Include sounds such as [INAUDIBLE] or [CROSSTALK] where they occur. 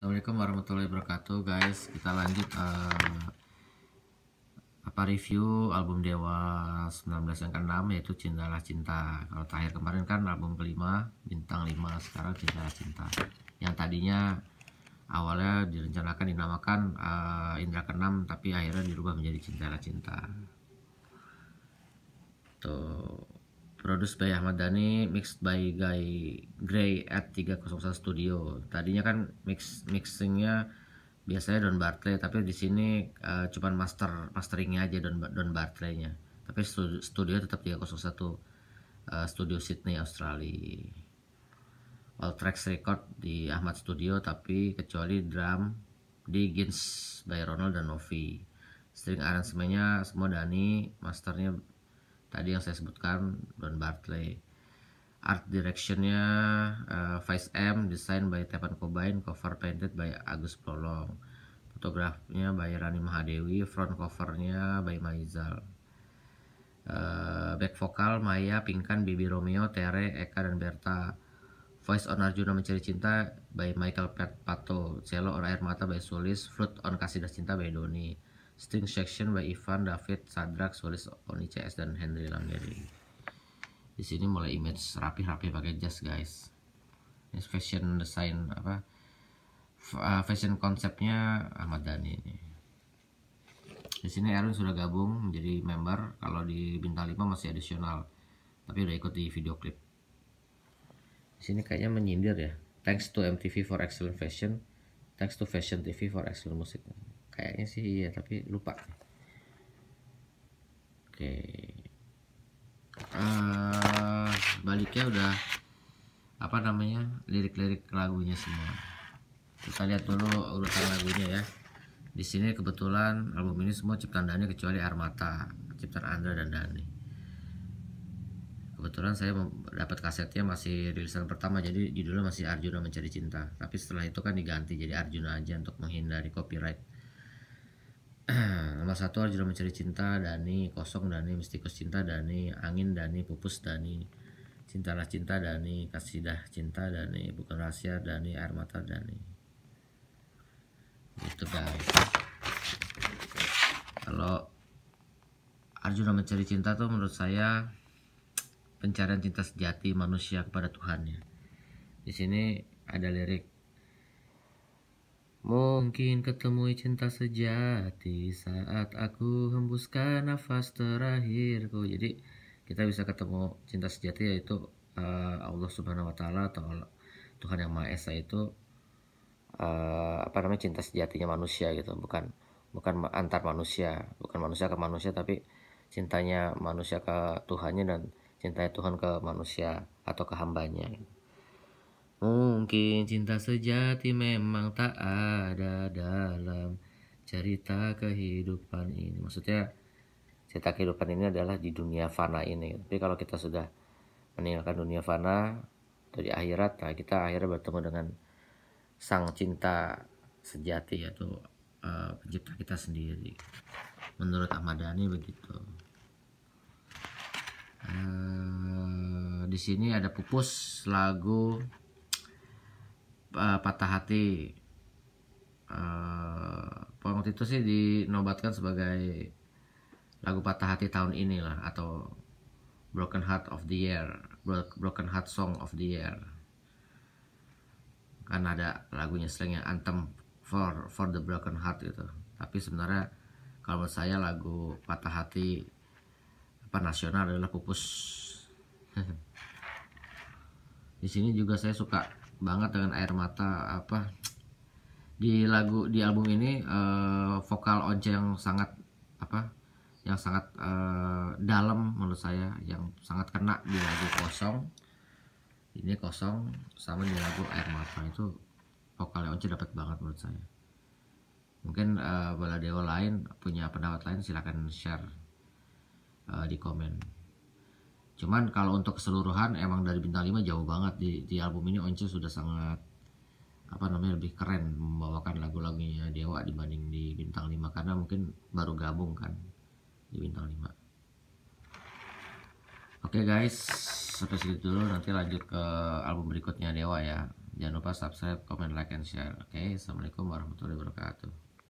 Assalamualaikum warahmatullahi wabarakatuh guys. Kita lanjut uh, apa review album Dewa 19 yang ke-6 yaitu Cintalah Cinta. Kalau terakhir kemarin kan album kelima bintang 5 sekarang Cintalah Cinta. Yang tadinya awalnya direncanakan dinamakan uh, Indra ke-6 tapi akhirnya dirubah menjadi Cintalah Cinta. Tuh Produced by Ahmad Dhani, mixed by Guy Gray at 301 Studio. Tadinya kan mix mixingnya biasanya Don Bartley, tapi di sini uh, cuman master masteringnya aja Don Don Bartley-nya. Tapi studio, studio tetap 301 uh, Studio Sydney Australia. All tracks record di Ahmad Studio, tapi kecuali drum di Gins by Ronald dan Novi. String aransemennya semua Dani, masternya tadi yang saya sebutkan Don Bartley. Art directionnya uh, Vice M design by Tepan Cobain cover painted by Agus Prolong. Fotografnya by Rani Mahadewi front covernya by Maizal. Uh, back vokal Maya Pinkan Bibi Romeo Tere Eka dan Berta. Voice on Arjuna Mencari Cinta by Michael Pato Cello on Air Mata by Sulis Flute on Kasih Cinta by Doni String section by Ivan, David, Sadrak, Solis, Oni CS dan Henry Langeri. Di sini mulai image rapi-rapi pakai jas guys. Ini fashion design apa? Uh, fashion konsepnya Ahmad Dhani ini. Di sini Erwin sudah gabung menjadi member. Kalau di bintang 5 masih adisional, tapi udah ikut di video klip. Di sini kayaknya menyindir ya. Thanks to MTV for excellent fashion. Thanks to Fashion TV for excellent music kayaknya sih iya tapi lupa. Oke. Uh, baliknya udah apa namanya lirik-lirik lagunya semua. Kita lihat dulu urutan lagunya ya. Di sini kebetulan album ini semua ciptaan Dani kecuali Armata ciptaan Andra dan Dani kebetulan saya dapat kasetnya masih rilisan pertama jadi judulnya masih Arjuna mencari cinta. Tapi setelah itu kan diganti jadi Arjuna aja untuk menghindari copyright [CLEARS THROAT] nomor satu Arjuna mencari cinta Dani. Kosong Dani. Mistikus cinta Dani. Angin Dani. Pupus Dani. Cintalah cinta Dani. Kasih dah cinta Dani. Bukan rahasia Dani. Air mata Dani. Gitu guys. Kalau Arjuna mencari cinta tuh menurut saya pencarian cinta sejati manusia kepada Tuhan ya di sini ada lirik Mungkin ketemu cinta sejati saat aku hembuskan nafas terakhirku. Jadi kita bisa ketemu cinta sejati yaitu uh, Allah Subhanahu wa taala atau Tuhan yang Maha Esa itu uh, apa namanya cinta sejatinya manusia gitu, bukan bukan antar manusia, bukan manusia ke manusia tapi cintanya manusia ke Tuhannya dan cintanya Tuhan ke manusia atau ke hambanya. Mungkin cinta sejati memang tak ada dalam cerita kehidupan ini. Maksudnya cerita kehidupan ini adalah di dunia fana ini. Tapi kalau kita sudah meninggalkan dunia fana dari akhirat, nah kita akhirnya bertemu dengan sang cinta sejati yaitu uh, pencipta kita sendiri. Menurut Ahmad Dhani begitu. Uh, di sini ada pupus lagu uh, patah hati. Uh, waktu itu sih dinobatkan sebagai lagu patah hati tahun ini lah atau Broken Heart of the Year Broken Heart Song of the Year. Kan ada lagunya selengnya anthem for for the broken heart gitu. Tapi sebenarnya kalau menurut saya lagu patah hati apa nasional adalah pupus. [LAUGHS] Di sini juga saya suka banget dengan air mata apa di lagu di album ini uh, vokal Once yang sangat apa yang sangat uh, dalam menurut saya yang sangat kena di lagu kosong. Ini kosong sama di lagu air mata. Itu vokalnya Once dapat banget menurut saya. Mungkin uh, dewa lain punya pendapat lain silahkan share uh, di komen cuman kalau untuk keseluruhan emang dari bintang 5 jauh banget di, di album ini Once sudah sangat apa namanya lebih keren membawakan lagu-lagunya Dewa dibanding di bintang 5 karena mungkin baru gabung kan di bintang 5 oke okay guys sampai segitu dulu nanti lanjut ke album berikutnya Dewa ya Jangan lupa subscribe, comment, like, and share. Oke, okay? Assalamualaikum warahmatullahi wabarakatuh.